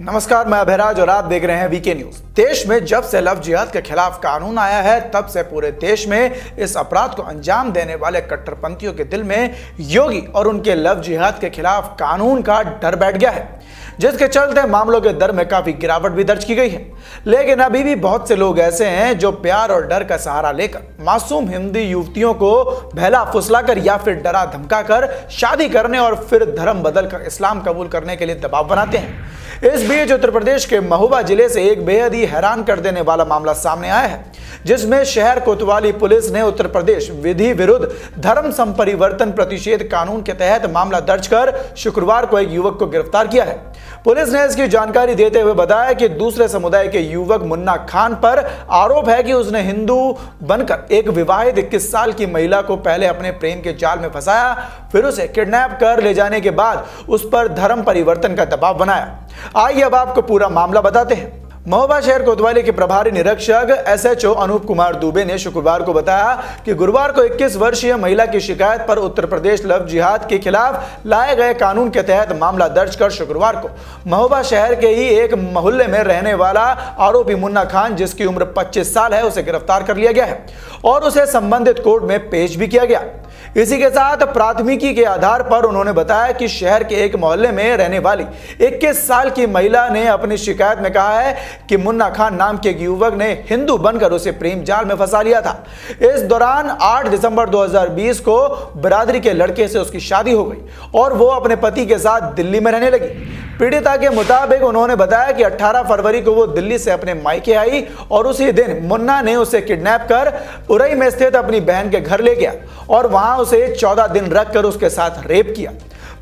नमस्कार, मैं अभयराज और आप देख रहे हैं वीके न्यूज़ देश में जब से लव जिहाद के खिलाफ कानून आया है, तब से पूरे देश में इस अपराध को अंजाम देने वाले कट्टरपंथियों के दिल में योगी और उनके लव जिहाद के खिलाफ कानून का डर बैठ गया है, जिसके चलते मामलों के दर में काफ़ी गिरावट भी दर्ज की गई है। लेकिन अभी भी बहुत से लोग ऐसे हैं जो प्यार और डर का सहारा लेकर मासूम हिंदी युवतियों को बहला फुसलाकर या फिर डरा धमका कर शादी करने और फिर धर्म बदल कर इस्लाम कबूल करने के लिए दबाव बनाते हैं। इस बीच उत्तर प्रदेश के महुबा ज़िले से एक बेहद ही हैरान कर देने वाला मामला सामने आया है, जिसमें शहर कोतवाली पुलिस ने उत्तर प्रदेश विधि विरुद्ध धर्म संपरिवर्तन प्रतिषेध कानून के तहत मामला दर्ज कर शुक्रवार को एक युवक को गिरफ़्तार किया है। पुलिस ने इसकी जानकारी देते हुए बताया कि दूसरे समुदाय के युवक मुन्ना खान पर आरोप है कि उसने हिंदू बनकर एक विवाहित इक्कीस साल की महिला को पहले अपने प्रेम के जाल में फंसाया, फिर उसे किडनैप कर ले जाने के बाद उस पर धर्म परिवर्तन का दबाव बनाया। आइए अब आपको पूरा मामला बताते हैं। महोबा शहर कोतवाली के प्रभारी निरीक्षक एसएचओ अनूप कुमार दुबे ने शुक्रवार को बताया कि गुरुवार को 21 वर्षीय महिला की शिकायत पर उत्तर प्रदेश लव जिहाद के खिलाफ लाए गए कानून के तहत मामला दर्ज कर शुक्रवार को महोबा शहर के ही एक मोहल्ले में रहने वाला आरोपी मुन्ना खान, जिसकी उम्र 25 साल है, उसे गिरफ़्तार कर लिया गया है और उसे संबंधित कोर्ट में पेश भी किया गया। इसी के साथ प्राथमिकी के आधार पर उन्होंने बताया कि शहर के एक मोहल्ले में रहने वाली 21 साल की महिला ने अपनी शिकायत में कहा है कि मुन्ना खान नाम के युवक ने हिंदू बनकर उसे प्रेम जाल में फंसा लिया था। इस दौरान 8 दिसंबर 2020 को बरादरी के लड़के से उसकी शादी हो गई और वो अपने पति के साथ दिल्ली में रहने लगी। पीड़िता के मुताबिक उन्होंने बताया कि 18 फरवरी को वो दिल्ली से अपने मायके आई और उसी दिन मुन्ना ने उसे किडनैप कर उरई में स्थित अपनी बहन के घर ले गया और वहाँ उसे 14 दिन रखकर उसके साथ रेप किया।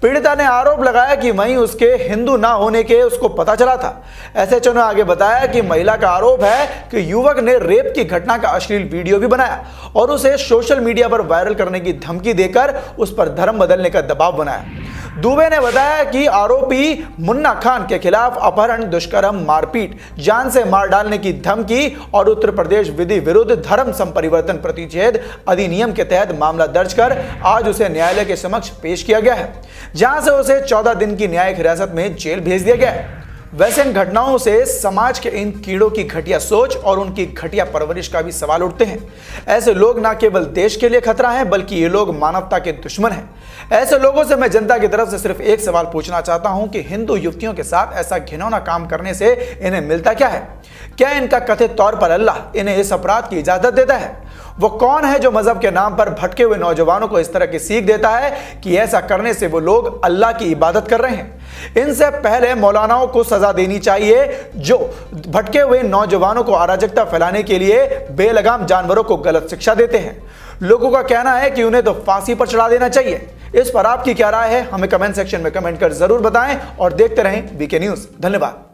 पीड़िता ने आरोप लगाया कि वहीं उसके हिंदू ना होने के उसको पता चला था। एसएचओ ने आगे बताया कि महिला का आरोप है कि युवक ने रेप की घटना का अश्लील वीडियो भी बनाया और उसे सोशल मीडिया पर वायरल करने की धमकी देकर उस पर धर्म बदलने का दबाव बनाया। दुबे ने बताया कि आरोपी मुन्ना खान के खिलाफ अपहरण, दुष्कर्म, मारपीट, जान से मार डालने की धमकी और उत्तर प्रदेश विधि विरुद्ध धर्म संपरिवर्तन प्रतिषेध अधिनियम के तहत मामला दर्ज कर आज उसे न्यायालय के समक्ष पेश किया गया है, जहाँ से उसे 14 दिन की न्यायिक हिरासत में जेल भेज दिया गया है। वैसे इन घटनाओं से समाज के इन कीड़ों की घटिया सोच और उनकी घटिया परवरिश का भी सवाल उठते हैं। ऐसे लोग ना केवल देश के लिए खतरा हैं, बल्कि ये लोग मानवता के दुश्मन हैं। ऐसे लोगों से मैं जनता की तरफ़ से सिर्फ़ एक सवाल पूछना चाहता हूँ कि हिंदू युवतियों के साथ ऐसा घिनौना काम करने से इन्हें मिलता क्या है? क्या इनका कथित तौर पर अल्लाह इन्हें इस अपराध की इजाज़त देता है? वो कौन है जो मज़हब के नाम पर भटके हुए नौजवानों को इस तरह की सीख देता है कि ऐसा करने से वो लोग अल्लाह की इबादत कर रहे हैं? इनसे पहले मौलानाओं को सजा देनी चाहिए, जो भटके हुए नौजवानों को अराजकता फैलाने के लिए बेलगाम जानवरों को गलत शिक्षा देते हैं। लोगों का कहना है कि उन्हें तो फांसी पर चढ़ा देना चाहिए। इस पर आपकी क्या राय है? हमें कमेंट सेक्शन में कमेंट कर ज़रूर बताएँ और देखते रहें बीके न्यूज़ धन्यवाद।